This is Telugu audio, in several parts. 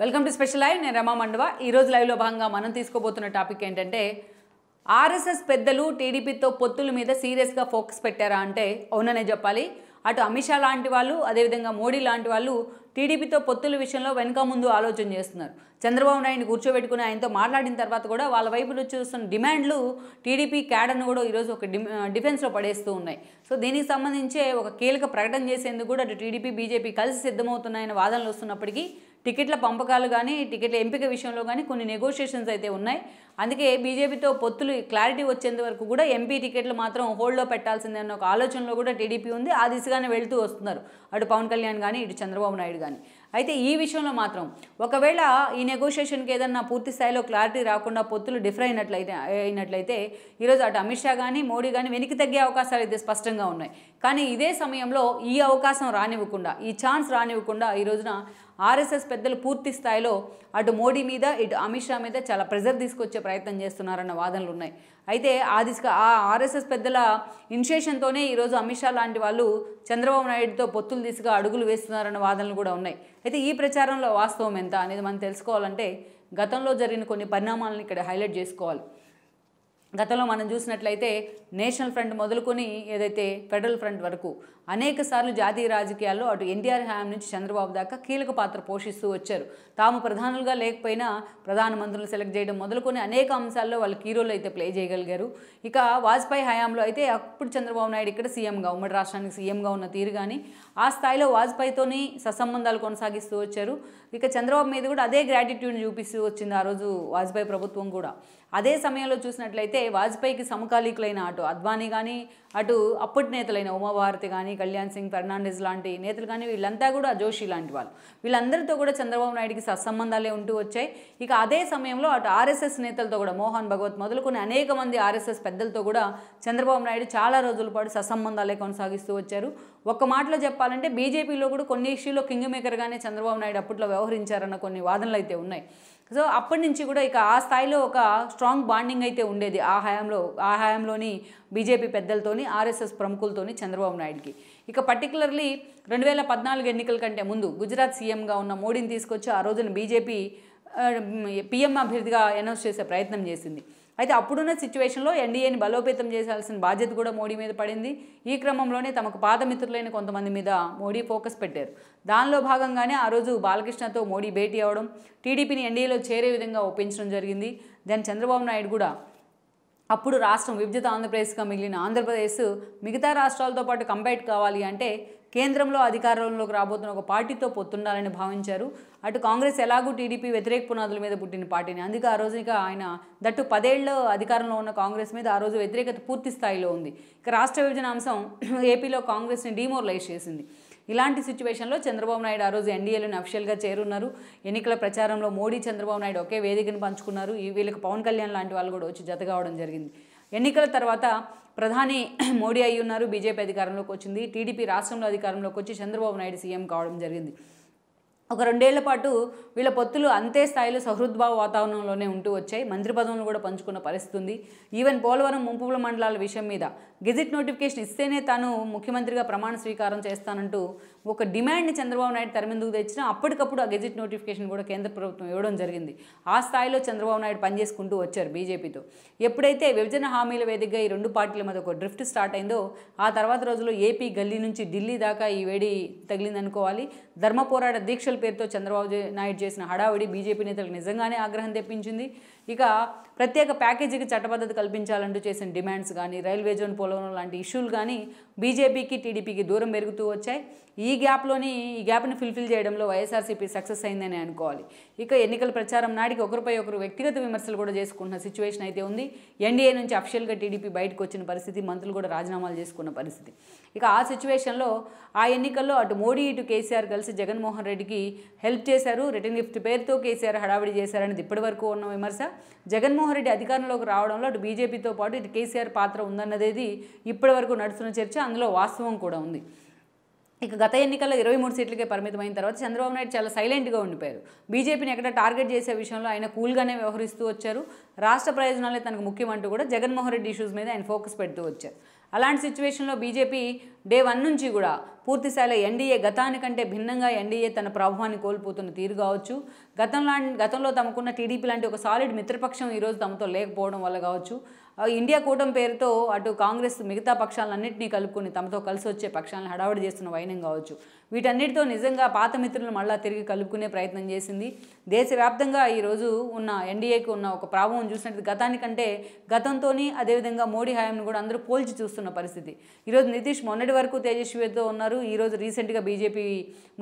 వెల్కమ్ టు స్పెషల్ లైవ్ నేను రమా మండవ. ఈరోజు లైవ్లో భాగంగా మనం తీసుకోబోతున్న టాపిక్ ఏంటంటే ఆర్ఎస్ఎస్ పెద్దలు టీడీపీతో పొత్తుల మీద సీరియస్గా ఫోకస్ పెట్టారా అంటే అవుననే చెప్పాలి. అటు అమిత్ షా లాంటి వాళ్ళు అదేవిధంగా మోడీ లాంటి వాళ్ళు టీడీపీతో పొత్తుల విషయంలో వెనక ముందు ఆలోచన చేస్తున్నారు. చంద్రబాబు నాయుడిని కూర్చోబెట్టుకుని ఆయనతో మాట్లాడిన తర్వాత కూడా వాళ్ళ వైపు నుంచి చూస్తున్న డిమాండ్లు టీడీపీ క్యాడర్ను కూడా ఈరోజు ఒక డిఫెన్స్లో పడేస్తూ ఉన్నాయి. సో దీనికి సంబంధించే ఒక కీలక ప్రకటన చేసేందుకు కూడా అటు టీడీపీ బీజేపీ కలిసి సిద్ధమవుతున్నాయన్న వాదనలు వస్తున్నప్పటికీ టికెట్ల పంపకాలు కానీ టికెట్ల ఎంపిక విషయంలో కానీ కొన్ని నెగోషియేషన్స్ అయితే ఉన్నాయి. అందుకే బీజేపీతో పొత్తులు క్లారిటీ వచ్చేంత వరకు కూడా ఎంపీ టికెట్లు మాత్రం హోల్డ్లో పెట్టాల్సిందే అన్న ఒక ఆలోచనలో కూడా టీడీపీ ఉంది. ఆ దిశగానే వెళ్తూ వస్తున్నారు. అటు పవన్ కళ్యాణ్ కానీ ఇటు చంద్రబాబు నాయుడు కానీ అయితే ఈ విషయంలో మాత్రం ఒకవేళ ఈ నెగోషియేషన్కి ఏదన్నా పూర్తి స్థాయిలో క్లారిటీ రాకుండా పొత్తులు డిఫర్ అయినట్లయితే అయినట్లయితే ఈరోజు అటు అమిత్ షా కానీ మోడీ కానీ వెనక్కి తగ్గే అవకాశాలు అయితే స్పష్టంగా ఉన్నాయి. కానీ ఇదే సమయంలో ఈ అవకాశం రానివ్వకుండా ఈ ఛాన్స్ రానివ్వకుండా ఈ రోజున ఆర్ఎస్ఎస్ పెద్దలు పూర్తి స్థాయిలో అటు మోడీ మీద ఇటు అమిత్ షా మీద చాలా ప్రెజర్ తీసుకొచ్చే ప్రయత్నం చేస్తున్నారన్న వాదనలు ఉన్నాయి. అయితే ఆ దిశగా ఆ ఆర్ఎస్ఎస్ పెద్దల ఇనిషియేషన్తోనే ఈరోజు అమిత్ షా లాంటి వాళ్ళు చంద్రబాబు నాయుడుతో పొత్తులు దిశగా అడుగులు వేస్తున్నారన్న వాదనలు కూడా ఉన్నాయి. అయితే ఈ ప్రచారంలో వాస్తవం ఎంత అనేది మనం తెలుసుకోవాలంటే గతంలో జరిగిన కొన్ని పరిణామాలను ఇక్కడ హైలైట్ చేసుకోవాలి. గతంలో మనం చూసినట్లయితే నేషనల్ ఫ్రంట్ మొదలుకొని ఏదైతే ఫెడరల్ ఫ్రంట్ వరకు అనేక సార్లు జాతీయ రాజకీయాల్లో అటు ఎన్టీఆర్ హయాం నుంచి చంద్రబాబు దాకా కీలక పాత్ర పోషిస్తూ వచ్చారు. తాము ప్రధానులుగా లేకపోయినా ప్రధానమంత్రులు సెలెక్ట్ చేయడం మొదలుకొని అనేక అంశాల్లో వాళ్ళు హీరోలు అయితే ప్లే చేయగలిగారు. ఇక వాజ్పేయి హయాంలో అయితే అప్పుడు చంద్రబాబు నాయుడు ఇక్కడ సీఎంగా ఉమ్మడి రాష్ట్రానికి సీఎంగా ఉన్న తీరు కానీ ఆ స్థాయిలో వాజ్పేయితోని సత్సంబంధాలు కొనసాగిస్తూ వచ్చారు. ఇక చంద్రబాబు మీద కూడా అదే గ్రాటిట్యూడ్ చూపిస్తూ వచ్చింది ఆ రోజు వాజ్పేయి ప్రభుత్వం కూడా. అదే సమయంలో చూసినట్లయితే వాజ్పేయికి సమకాలీకులైన అటు అద్వానీ కానీ అటు అప్పటి నేతలైన ఉమాభారతి కానీ కళ్యాణ్ సింగ్ ఫెర్నాండెస్ లాంటి నేతలు కానీ వీళ్ళంతా కూడా జోషి లాంటి వాళ్ళు. వీళ్ళందరితో కూడా చంద్రబాబు నాయుడికి సత్సంబంధాలే ఉంటూ వచ్చాయి. ఇక అదే సమయంలో అటు ఆర్ఎస్ఎస్ నేతలతో కూడా మోహన్ భగవత్ మొదలుకొని అనేక మంది ఆర్ఎస్ఎస్ పెద్దలతో కూడా చంద్రబాబు నాయుడు చాలా రోజుల పాటు సత్సంబంధాలే కొనసాగిస్తూ వచ్చారు. ఒక్క మాటలో చెప్పాలంటే బీజేపీలో కూడా కొన్ని ఇష్యూలో కింగ్ మేకర్గానే చంద్రబాబు నాయుడు అప్పట్లో వ్యవహరించారన్న కొన్ని వాదనలు అయితే ఉన్నాయి. సో అప్పటి నుంచి కూడా ఇక ఆ స్థాయిలో ఒక స్ట్రాంగ్ బాండింగ్ అయితే ఉండేది ఆ హయాంలో ఆ హయాంలోని బీజేపీ పెద్దలతోని ఆర్ఎస్ఎస్ ప్రముఖులతోని చంద్రబాబు నాయుడుకి. ఇక పర్టికులర్లీ రెండు వేల పద్నాలుగు ఎన్నికల కంటే ముందు గుజరాత్ సీఎంగా ఉన్న మోడీని తీసుకొచ్చి ఆ రోజున బీజేపీ పిఎం అభ్యర్థిగా అనౌన్స్ చేసే ప్రయత్నం చేసింది. అయితే అప్పుడున్న సిచ్యువేషన్లో ఎన్డీఏని బలోపేతం చేయాల్సిన బాధ్యత కూడా మోడీ మీద పడింది. ఈ క్రమంలోనే తమకు పాత మిత్రులైన కొంతమంది మీద మోడీ ఫోకస్ పెట్టారు. దానిలో భాగంగానే ఆ రోజు బాలకృష్ణతో మోడీ భేటీ అవడం టీడీపీని ఎన్డీఏలో చేరే విధంగా ఒప్పించడం జరిగింది. దాని చంద్రబాబు నాయుడు కూడా అప్పుడు రాష్ట్రం విభజిత ఆంధ్రప్రదేశ్గా మిగిలిన ఆంధ్రప్రదేశ్ మిగతా రాష్ట్రాలతో పాటు కంపేట్ కావాలి అంటే కేంద్రంలో అధికారంలోకి రాబోతున్న ఒక పార్టీతో పొత్తుండాలని భావించారు. అటు కాంగ్రెస్ ఎలాగూ టీడీపీ వ్యతిరేక పునాదుల మీద పుట్టిన పార్టీని. అందుకే ఆ రోజు ఆయన దట్టు పదేళ్ళు అధికారంలో ఉన్న కాంగ్రెస్ మీద ఆ రోజు వ్యతిరేకత పూర్తి స్థాయిలో ఉంది. ఇక రాష్ట్ర విభజన అంశం ఏపీలో కాంగ్రెస్ని డీమోరలైజ్ చేసింది. ఇలాంటి సిచ్యువేషన్లో చంద్రబాబు నాయుడు ఆ రోజు ఎన్డీఏలోని అఫిషియల్గా చేరున్నారు. ఎన్నికల ప్రచారంలో మోడీ చంద్రబాబు నాయుడు ఒకే వేదికను పంచుకున్నారు. ఈ వీళ్ళకి పవన్ కళ్యాణ్ లాంటి వాళ్ళు కూడా వచ్చి జత కావడం జరిగింది. ఎన్నికల తర్వాత ప్రధాని మోడీ అయి ఉన్నారు బీజేపీ అధికారంలోకి వచ్చింది టీడీపీ రాష్ట్రంలో అధికారంలోకి వచ్చి చంద్రబాబు నాయుడు సీఎం కావడం జరిగింది. ఒక రెండేళ్ళ పాటు వీళ్ళ పొత్తులు అంతే స్థాయిలో సహృద్భావ వాతావరణంలోనే ఉంటూ వచ్చాయి. మంత్రి పదవులను కూడా పంచుకున్న పరిస్థితి ఉంది. ఈవెన్ పోలవరం ముంపుల మండలాల విషయం మీద గెజిట్ నోటిఫికేషన్ ఇస్తేనే తాను ముఖ్యమంత్రిగా ప్రమాణ స్వీకారం చేస్తానంటూ ఒక డిమాండ్ని చంద్రబాబు నాయుడు తెరమిందుకు తెచ్చినా అప్పటికప్పుడు ఆ గెజిట్ నోటిఫికేషన్ కూడా కేంద్ర ప్రభుత్వం ఇవ్వడం జరిగింది. ఆ స్థాయిలో చంద్రబాబు నాయుడు పనిచేసుకుంటూ వచ్చారు బీజేపీతో. ఎప్పుడైతే విభజన హామీల వేదికగా ఈ రెండు పార్టీల మీద ఒక డ్రిఫ్ట్ స్టార్ట్ అయిందో ఆ తర్వాత రోజుల్లో ఏపీ గల్లీ నుంచి ఢిల్లీ దాకా ఈ వేడి తగిలిందనుకోవాలి. ధర్మ పోరాట దీక్షలు పేరుతో చంద్రబాబు నాయుడు చేసిన హడావిడి బీజేపీ నేతలకు నిజంగానే ఆగ్రహం తెప్పించింది. ఇక ప్రత్యేక ప్యాకేజీకి చట్టబద్ధత కల్పించాలంటూ చేసిన డిమాండ్స్ కానీ రైల్వే జోన్ పోలవరం లాంటి ఇష్యూలు కానీ బీజేపీకి టీడీపీకి దూరం పెరుగుతూ వచ్చాయి. ఈ గ్యాప్లోని ఈ గ్యాప్ని ఫుల్ఫిల్ చేయడంలో వైఎస్ఆర్సీపీ సక్సెస్ అయిందని అనుకోవాలి. ఇక ఎన్నికల ప్రచారం నాటికి ఒకరిపై ఒకరు వ్యక్తిగత విమర్శలు కూడా చేసుకుంటున్న సిచ్యువేషన్ అయితే ఉంది. ఎన్డీఏ నుంచి అఫిషియల్గా టీడీపీ బయటకు వచ్చిన పరిస్థితి మంత్రులు కూడా రాజీనామాలు చేసుకున్న పరిస్థితి. ఇక ఆ సిచ్యువేషన్లో ఆ ఎన్నికల్లో అటు మోడీ ఇటు కేసీఆర్ కలిసి జగన్మోహన్ రెడ్డికి హెల్ప్ చేశారు. రిటర్న్ గిఫ్ట్ పేరుతో కేసీఆర్ హడావిడి చేశారనేది ఇప్పటివరకు ఉన్న విమర్శ. జగన్మోహన్ రెడ్డి అధికారంలోకి రావడంలో అటు బీజేపీతో పాటు ఇటు కేసీఆర్ పాత్ర ఉందన్నదేది ఇప్పటివరకు నడుస్తున్న చర్చ. అందులో వాస్తవం కూడా ఉంది. ఇక గత ఎన్నికల్లో ఇరవై మూడు సీట్లకే పరిమితమైన తర్వాత చంద్రబాబు నాయుడు చాలా సైలెంట్గా ఉండిపోయారు. బీజేపీని ఎక్కడ టార్గెట్ చేసే విషయంలో ఆయన కూల్గానే వ్యవహరిస్తూ వచ్చారు. రాష్ట్ర ప్రయోజనాలే తనకు ముఖ్యమంటూ కూడా జగన్మోహన్ రెడ్డి ఇష్యూస్ మీద ఆయన ఫోకస్ పెడుతూ వచ్చారు. అలాంటి సిచ్యువేషన్లో బీజేపీ డే వన్ నుంచి కూడా పూర్తిస్థాయిలో ఎన్డీఏ గతానికంటే భిన్నంగా ఎన్డీఏ తన ప్రభావాన్ని కోల్పోతున్న తీరు కావచ్చు. గతంలో గతంలో తమకున్న టీడీపీ లాంటి ఒక సాలిడ్ మిత్రపక్షం ఈరోజు తమతో లేకపోవడం వల్ల కావచ్చు. ఇండియా కూటమి పేరుతో అటు కాంగ్రెస్ మిగతా పక్షాలన్నింటినీ కలుపుకొని తమతో కలిసి వచ్చే పక్షాలను హడావుడి చేస్తున్న వైనం కావచ్చు. వీటన్నిటితో నిజంగా పాత మిత్రులను మళ్ళా తిరిగి కలుపుకునే ప్రయత్నం చేసింది. దేశవ్యాప్తంగా ఈరోజు ఉన్న ఎన్డీఏకి ఉన్న ఒక ప్రాభవం చూసినట్టు గతానికంటే గతంతో అదేవిధంగా మోడీ హయాంను కూడా అందరూ పోల్చి చూస్తున్న పరిస్థితి. ఈరోజు నితీష్ మొన్నటి వరకు తేజస్వితో ఉన్నారు. ఈరోజు రీసెంట్గా బీజేపీ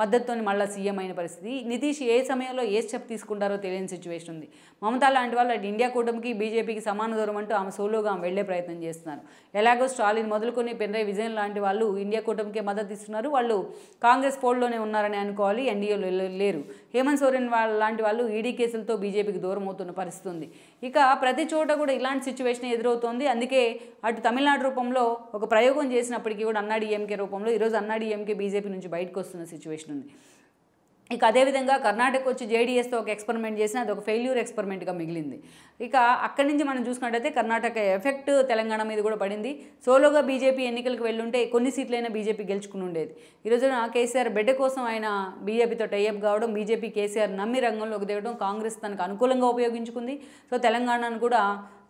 మద్దతుతో మళ్ళీ సీఎం అయిన పరిస్థితి. నితీష్ ఏ సమయంలో ఏ స్టెప్ తీసుకుంటారో తెలియని సిచ్యువేషన్ ఉంది. మమతా లాంటి వాళ్ళు అటు ఇండియా కూటమికి బీజేపీకి సమాన దూరం అంటూ ఆమె సోలోగా ఆమె వెళ్ళే ప్రయత్నం చేస్తున్నారు. ఎలాగో స్టాలిన్ మొదలుకొని పెన్రై విజయన్ లాంటి వాళ్ళు ఇండియా కూటమికే మద్దతు ఇస్తున్నారు. వాళ్ళు కాంగ్రెస్ కాంగ్రెస్ పోల్లోనే ఉన్నారని అనుకోవాలి ఎన్డీఏలో లేరు. హేమంత్ సోరెన్ వాళ్ళ లాంటి వాళ్ళు ఈడీ కేసులతో బీజేపీకి దూరం అవుతున్న పరిస్థితి ఉంది ఇక ప్రతి చోట కూడా ఇలాంటి సిచ్యువేషన్ ఎదురవుతోంది. అందుకే అటు తమిళనాడు రూపంలో ఒక ప్రయోగం చేసినప్పటికీ కూడా అన్నాడీఎంకే రూపంలో ఈరోజు అన్నాడీఎంకే బీజేపీ నుంచి బయటకు వస్తున్న సిచ్యువేషన్ ఉంది. ఇక అదేవిధంగా కర్ణాటక వచ్చి జేడీఎస్తో ఒక ఎక్స్పెరిమెంట్ చేసిన అది ఒక ఫెయిల్యూర్ ఎక్స్పెరిమెంట్గా మిగిలింది. ఇక అక్కడి నుంచి మనం చూసుకున్నట్టయితే కర్ణాటక ఎఫెక్ట్ తెలంగాణ మీద కూడా పడింది. సోలోగా బీజేపీ ఎన్నికలకు వెళ్ళుంటే కొన్ని సీట్లైనా బీజేపీ గెలుచుకుని ఉండేది. ఈ రోజున కేసీఆర్ బిడ్డ కోసం ఆయన బీజేపీతో టైఅప్ కావడం బీజేపీ కేసీఆర్ నమ్మి రంగంలోకి దిగడం కాంగ్రెస్ తనకు అనుకూలంగా ఉపయోగించుకుంది. సో తెలంగాణను కూడా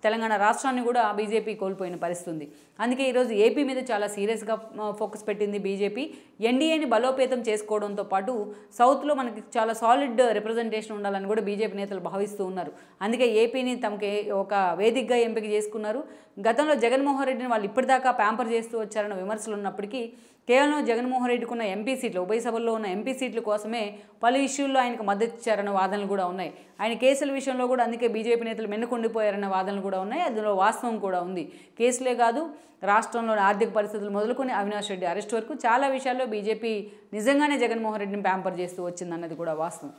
తెలంగాణ రాష్ట్రాన్ని కూడా బీజేపీ కోల్పోయిన పరిస్థితి ఉంది అందుకే ఈరోజు ఏపీ మీద చాలా సీరియస్గా ఫోకస్ పెట్టింది బీజేపీ. ఎన్డీఏని బలోపేతం చేసుకోవడంతో పాటు సౌత్లో మనకి చాలా సాలిడ్ రిప్రజెంటేషన్ ఉండాలని కూడా బీజేపీ నేతలు భావిస్తూ ఉన్నారు. అందుకే ఏపీని తమకి ఒక వేదికగా ఎంపిక చేసుకున్నారు. గతంలో జగన్మోహన్ రెడ్డిని వాళ్ళు ఇప్పటిదాకా ప్యాంపర్ చేస్తూ వచ్చారన్న విమర్శలు ఉన్నప్పటికీ కేవలం జగన్మోహన్ రెడ్డికి ఉన్న ఎంపీ సీట్లు ఉభయ సభల్లో ఉన్న ఎంపీ సీట్ల కోసమే పలు ఇష్యూల్లో ఆయనకు మద్దతు ఇచ్చారన్న వాదనలు కూడా ఉన్నాయి. ఆయన కేసుల విషయంలో కూడా అందుకే బీజేపీ నేతలు మెన్నుకుండిపోయారన్న వాదనలు కూడా ఉన్నాయి. అందులో వాస్తవం కూడా ఉంది. కేసులే కాదు రాష్ట్రంలోని ఆర్థిక పరిస్థితులు మొదలుకొని అవినాష్ రెడ్డి అరెస్ట్ వరకు చాలా విషయాల్లో బీజేపీ నిజంగానే జగన్మోహన్ రెడ్డిని ప్యాంపర్ చేస్తూ వచ్చిందన్నది కూడా వాస్తవం.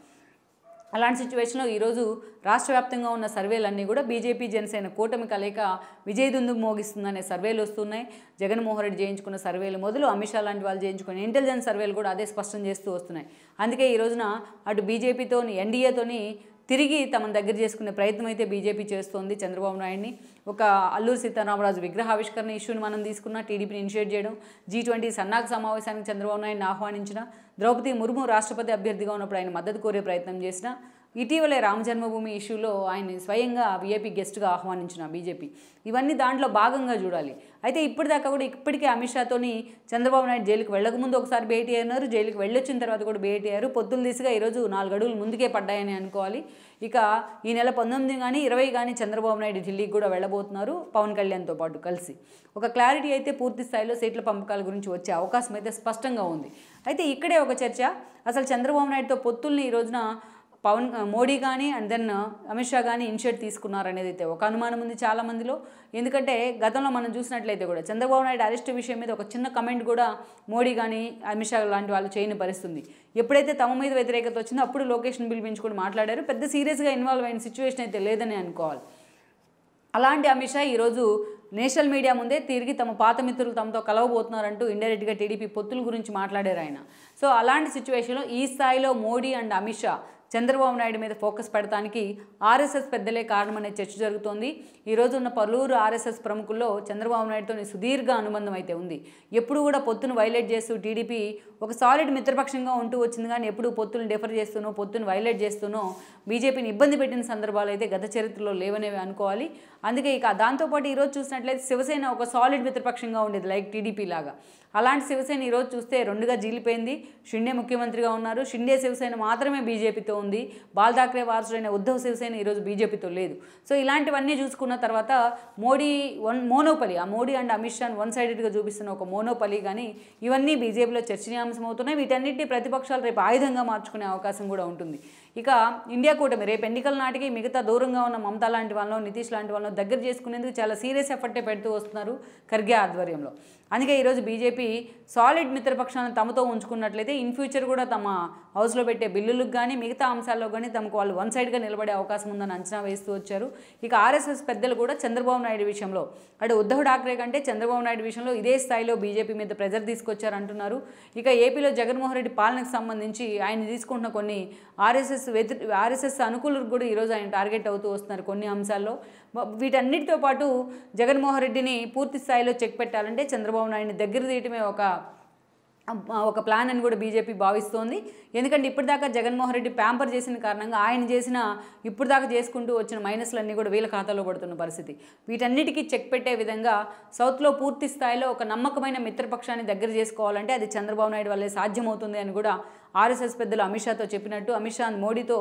అలాంటి సిచ్యువేషన్లో ఈరోజు రాష్ట్ర వ్యాప్తంగా ఉన్న సర్వేలన్నీ కూడా బీజేపీ జనసేన కూటమి కలయిక విజయదుందు మోగిస్తుందనే సర్వేలు వస్తున్నాయి. జగన్మోహన్ రెడ్డి చేయించుకున్న సర్వేలు మొదలు అమిత్ షా లాంటి వాళ్ళు చేయించుకున్న ఇంటెలిజెన్స్ సర్వేలు కూడా అదే స్పష్టం చేస్తూ వస్తున్నాయి. అందుకే ఈ రోజున అటు బీజేపీతోని ఎన్డీఏతోని తిరిగి తమను దగ్గర చేసుకునే ప్రయత్నం అయితే బీజేపీ చేస్తోంది చంద్రబాబు నాయుడిని. ఒక అల్లూరు సీతారామరాజు విగ్రహావిష్కరణ ఇష్యూని మనం తీసుకున్న టీడీపీని ఇనిషియేట్ చేయడం జీ ట్వంటీ సన్నాహక సమావేశానికి చంద్రబాబు నాయుడిని ఆహ్వానించిన ద్రౌపది ముర్ము రాష్ట్రపతి అభ్యర్థిగా ఉన్నప్పుడు ఆయన మద్దతు కోరే ప్రయత్నం చేసిన ఇటీవలే రామ జన్మభూమి ఇష్యూలో ఆయన స్వయంగా వీఐపీ గెస్ట్గా ఆహ్వానించిన బీజేపీ. ఇవన్నీ దాంట్లో భాగంగా చూడాలి. అయితే ఇప్పటిదాకా కూడా ఇప్పటికే అమిత్ షాతోని చంద్రబాబు నాయుడు జైలుకి వెళ్ళకముందు ఒకసారి భేటీ అయినారు. జైలుకి వెళ్ళొచ్చిన తర్వాత కూడా భేటీ అయ్యారు. పొద్దుల దిశగా ఈరోజు నాలుగు అడుగులు ముందుకే పడ్డాయని అనుకోవాలి. ఇక ఈ నెల పంతొమ్మిది కానీ ఇరవై కానీ చంద్రబాబు నాయుడు ఢిల్లీకి కూడా వెళ్ళబోతున్నారు పవన్ కళ్యాణ్తో పాటు కలిసి. ఒక క్లారిటీ అయితే పూర్తి స్థాయిలో సీట్ల పంపకాల గురించి వచ్చే అవకాశం అయితే స్పష్టంగా ఉంది. అయితే ఇక్కడే ఒక చర్చ. అసలు చంద్రబాబు నాయుడుతో పొత్తుల్ని ఈ రోజున పవన్ మోడీ కానీ అండ్ దెన్ అమిత్ షా కానీ ఇనిషియేట్ తీసుకున్నారనేది అయితే ఒక అనుమానం ఉంది చాలా మందిలో. ఎందుకంటే గతంలో మనం చూసినట్లయితే కూడా చంద్రబాబు నాయుడు అరెస్ట్ విషయం మీద ఒక చిన్న కమెంట్ కూడా మోడీ కానీ అమిత్ షా లాంటి వాళ్ళు చేయని పరిస్థితుంది. ఎప్పుడైతే తమ మీద వ్యతిరేకత వచ్చిందో అప్పుడు లొకేషన్ కూడా మాట్లాడారు. పెద్ద సీరియస్గా ఇన్వాల్వ్ అయిన సిచ్యువేషన్ అయితే లేదని అనుకోవాలి. అలాంటి అమిత్ షా ఈరోజు నేషనల్ మీడియా ముందే తిరిగి తమ పాత మిత్రులు తమతో కలవబోతున్నారంటూ ఇండైరెక్ట్గా టీడీపీ పొత్తుల గురించి మాట్లాడారు ఆయన. సో అలాంటి సిచ్యువేషన్లో ఈ స్థాయిలో మోడీ అండ్ అమిత్ షా చంద్రబాబు నాయుడు మీద ఫోకస్ పెడతానికి ఆర్ఎస్ఎస్ పెద్దలే కారణమనే చర్చ జరుగుతోంది. ఈ ఉన్న పలువురు ఆర్ఎస్ఎస్ ప్రముఖుల్లో చంద్రబాబు నాయుడుతో సుదీర్ఘ అనుబంధం అయితే ఉంది. ఎప్పుడు కూడా పొత్తును వైలేట్ చేస్తూ టీడీపీ ఒక సాలిడ్ మిత్రపక్షంగా ఉంటూ వచ్చింది కానీ ఎప్పుడు పొత్తును డిఫర్ చేస్తూనో పొత్తును వైలేట్ చేస్తూనో బీజేపీని ఇబ్బంది పెట్టిన సందర్భాలు అయితే గత చరిత్రలో లేవనేవి అనుకోవాలి. అందుకే ఇక దాంతోపాటు ఈరోజు చూసినట్లయితే శివసేన ఒక సాలిడ్ మిత్రపక్షంగా ఉండేది లైక్ టీడీపీ లాగా. అలాంటి శివసేన ఈరోజు చూస్తే రెండుగా జీలిపోయింది. షిండే ముఖ్యమంత్రిగా ఉన్నారు. షిండే శివసేన మాత్రమే బీజేపీతో ఉంది. బాల్ ఠాక్రే వారసుడైన ఉద్ధవ్ శివసేన ఈరోజు బీజేపీతో లేదు. సో ఇలాంటివన్నీ చూసుకున్న తర్వాత మోడీ వన్ మోనోపలి ఆ మోడీ అండ్ అమిత్ షాన్ వన్ సైడెడ్గా చూపిస్తున్న ఒక మోనోపలి కానీ ఇవన్నీ బీజేపీలో చర్చనీయాంశం అవుతున్నాయి వీటన్నిటిని ప్రతిపక్షాలు రేపు ఆయుధంగా మార్చుకునే అవకాశం కూడా ఉంటుంది. ఇక ఇండియా కూటమి రేపు ఎన్నికల నాటికి మిగతా దూరంగా ఉన్న మమతా లాంటి వాళ్ళను నితీష్ లాంటి వాళ్ళను దగ్గర చేసుకునేందుకు చాలా సీరియస్ ఎఫర్టే పెడుతూ వస్తున్నారు ఖర్గే ఆధ్వర్యంలో. అందుకే ఈరోజు బీజేపీ సాలిడ్ మిత్రపక్షాలను తమతో ఉంచుకున్నట్లయితే ఇన్ ఫ్యూచర్ కూడా తమ హౌస్లో పెట్టే బిల్లులకు కానీ మిగతా అంశాల్లో కానీ తమకు వాళ్ళు వన్ సైడ్గా నిలబడే అవకాశం ఉందని అంచనా వేస్తూ వచ్చారు. ఇక ఆర్ఎస్ఎస్ పెద్దలు కూడా చంద్రబాబు నాయుడు విషయంలో అటు ఉద్ధవ్ ఠాక్రే కంటే చంద్రబాబు నాయుడు విషయంలో ఇదే స్థాయిలో బీజేపీ మీద ప్రెజర్ తీసుకొచ్చారంటున్నారు. ఇక ఏపీలో జగన్మోహన్ రెడ్డి పాలనకు సంబంధించి ఆయన తీసుకుంటున్న కొన్ని ఆర్ఎస్ఎస్ వ్యతి ఆర్ఎస్ఎస్ అనుకూలకు కూడా ఈరోజు ఆయన టార్గెట్ అవుతూ వస్తున్నారు కొన్ని అంశాల్లో. వీటన్నిటితో పాటు జగన్మోహన్ రెడ్డిని పూర్తి స్థాయిలో చెక్ పెట్టాలంటే చంద్రబాబు నాయుడిని దగ్గర తీయటమే ఒక ఒక ప్లాన్ అని కూడా బీజేపీ భావిస్తోంది. ఎందుకంటే ఇప్పటిదాకా జగన్మోహన్ రెడ్డి ప్యాంపర్ చేసిన కారణంగా ఆయన చేసిన ఇప్పటిదాకా చేసుకుంటూ వచ్చిన మైనస్లన్నీ కూడా వీళ్ళ ఖాతాలో పడుతున్న పరిస్థితి. వీటన్నిటికీ చెక్ పెట్టే విధంగా సౌత్లో పూర్తి స్థాయిలో ఒక నమ్మకమైన మిత్రపక్షాన్ని దగ్గర చేసుకోవాలంటే అది చంద్రబాబు నాయుడు వల్లే సాధ్యమవుతుంది అని కూడా ఆర్ఎస్ఎస్ పెద్దలు అమిత్ షాతో చెప్పినట్టు అమిత్ షా మోడీతో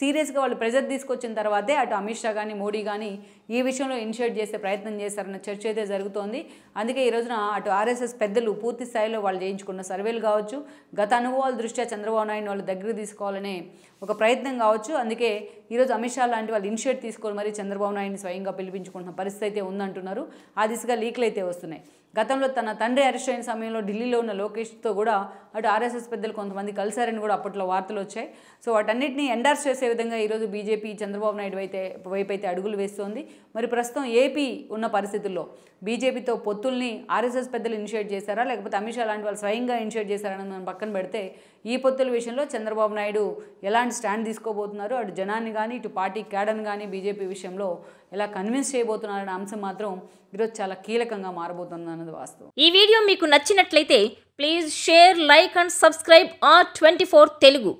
సీరియస్గా వాళ్ళు ప్రెజర్ తీసుకొచ్చిన తర్వాతే అటు అమిత్ షా కానీ మోడీ కానీ ఈ విషయంలో ఇనిషియేట్ చేసే ప్రయత్నం చేశారన్న చర్చ అయితే జరుగుతోంది. అందుకే ఈ రోజున అటు ఆర్ఎస్ఎస్ పెద్దలు పూర్తి స్థాయిలో వాళ్ళు చేయించుకున్న సర్వేలు కావచ్చు గత అనుభవాల దృష్ట్యా చంద్రబాబు నాయుడు వాళ్ళు దగ్గర తీసుకోవాలనే ఒక ప్రయత్నం కావచ్చు. అందుకే ఈరోజు అమిత్ షా లాంటి వాళ్ళు ఇనిషియేట్ తీసుకొని మరి చంద్రబాబు నాయుడిని స్వయంగా పిలిపించుకుంటున్న పరిస్థితి అయితే ఉందంటున్నారు. ఆ దిశగా లీక్లు అయితే వస్తున్నాయి. గతంలో తన తండ్రి అరెస్ట్ అయిన సమయంలో ఢిల్లీలో ఉన్న లోకేష్తో కూడా అటు ఆర్ఎస్ఎస్ పెద్దలు కొంతమంది కలిశారని కూడా అప్పట్లో వార్తలు వచ్చాయి. సో వాటన్నిటిని ఎండార్స్ చేసే విధంగా ఈరోజు బీజేపీ చంద్రబాబు నాయుడు అయితే వైపు అయితే అడుగులు వేస్తోంది. మరి ప్రస్తుతం ఏపీ ఉన్న పరిస్థితుల్లో బీజేపీతో పొత్తుల్ని ఆర్ఎస్ఎస్ పెద్దలు ఇనిషియేట్ చేశారా? లేకపోతే అమిత్ షా లాంటి వాళ్ళు స్వయంగా ఇనిషియేట్ చేశారని మనం పక్కన పెడితే ఈ పొత్తుల విషయంలో చంద్రబాబు నాయుడు ఎలాంటి స్టాండ్ తీసుకోబోతున్నారు. అటు జనాన్ని కానీ ఇటు పార్టీ క్యాడర్ని కానీ బీజేపీ విషయంలో ఎలా కన్విన్స్ చేయబోతున్నారనే అంశం మాత్రం ఈరోజు చాలా కీలకంగా మారబోతుంది అన్నది వాస్తవం. ఈ వీడియో మీకు నచ్చినట్లయితే please share like and subscribe R twenty Telugu.